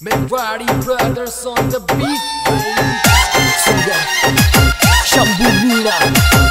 Medvari brothers on the beat, baby. Singer, Shambhu Meena.